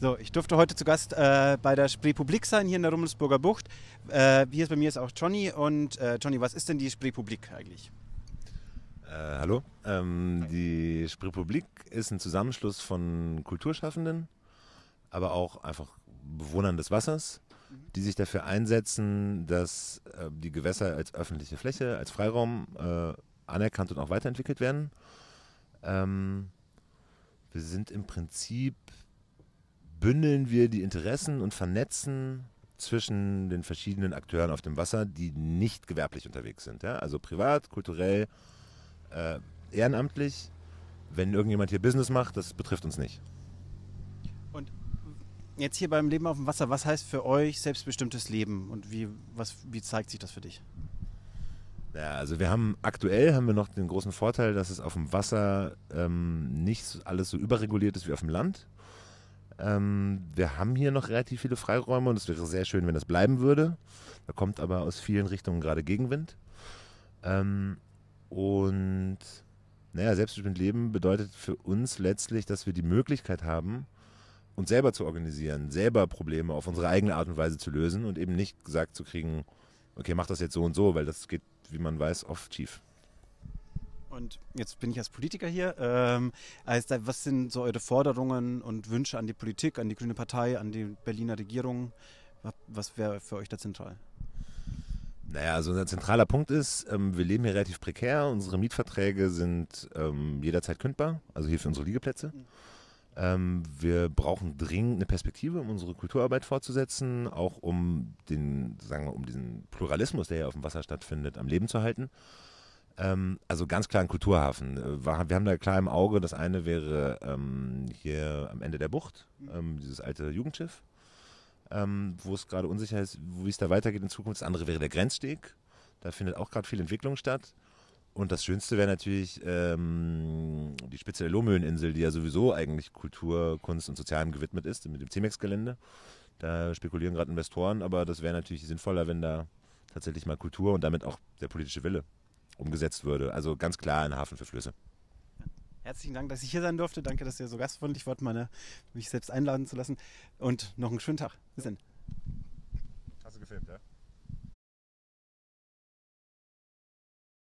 So, ich durfte heute zu Gast äh, bei der Spreepublik sein, hier in der Rummelsburger Bucht. Äh, hier ist bei mir ist auch Johnny. Und äh, Johnny, was ist denn die Spreepublik eigentlich? Äh, hallo. Ähm, die Spreepublik ist ein Zusammenschluss von Kulturschaffenden, aber auch einfach Bewohnern des Wassers, die sich dafür einsetzen, dass äh, die Gewässer als öffentliche Fläche, als Freiraum äh, anerkannt und auch weiterentwickelt werden. Ähm, wir sind im Prinzip bündeln wir die Interessen und vernetzen zwischen den verschiedenen Akteuren auf dem Wasser, die nicht gewerblich unterwegs sind. Ja? Also privat, kulturell, äh, ehrenamtlich. Wenn irgendjemand hier Business macht, das betrifft uns nicht. Und jetzt hier beim Leben auf dem Wasser, was heißt für euch selbstbestimmtes Leben und wie, was, wie zeigt sich das für dich? Ja, also wir haben aktuell haben wir noch den großen Vorteil, dass es auf dem Wasser ähm, nicht alles so überreguliert ist wie auf dem Land. Ähm, wir haben hier noch relativ viele Freiräume und es wäre sehr schön, wenn das bleiben würde. Da kommt aber aus vielen Richtungen gerade Gegenwind. Ähm, und naja, selbstbestimmt Leben bedeutet für uns letztlich, dass wir die Möglichkeit haben, uns selber zu organisieren, selber Probleme auf unsere eigene Art und Weise zu lösen und eben nicht gesagt zu kriegen, okay, mach das jetzt so und so, weil das geht, wie man weiß, oft schief. Und jetzt bin ich als Politiker hier. Ähm, also was sind so eure Forderungen und Wünsche an die Politik, an die Grüne Partei, an die Berliner Regierung? Was wäre für euch da zentral? Naja, also unser zentraler Punkt ist, ähm, wir leben hier relativ prekär. Unsere Mietverträge sind ähm, jederzeit kündbar, also hier für unsere Liegeplätze. Mhm. Ähm, wir brauchen dringend eine Perspektive, um unsere Kulturarbeit fortzusetzen, auch um den, sagen wir, um diesen Pluralismus, der hier auf dem Wasser stattfindet, am Leben zu halten. Ähm, also ganz klar ein Kulturhafen. Äh, wir haben da klar im Auge, das eine wäre ähm, hier am Ende der Bucht, mhm. ähm, dieses alte Jugendschiff, ähm, wo es gerade unsicher ist, wie es da weitergeht in Zukunft. Das andere wäre der Grenzsteg. Da findet auch gerade viel Entwicklung statt. Und das Schönste wäre natürlich ähm, die Spitze der Lohmühleninsel, die ja sowieso eigentlich Kultur, Kunst und Sozialem gewidmet ist, mit dem CEMEX-Gelände. Da spekulieren gerade Investoren, aber das wäre natürlich sinnvoller, wenn da tatsächlich mal Kultur und damit auch der politische Wille umgesetzt würde. Also ganz klar ein Hafen für Flüsse. Herzlichen Dank, dass ich hier sein durfte. Danke, dass ihr so gastfreundlich wart, meine, mich selbst einladen zu lassen. Und noch einen schönen Tag. Bis dann. Hast du gefilmt, ja?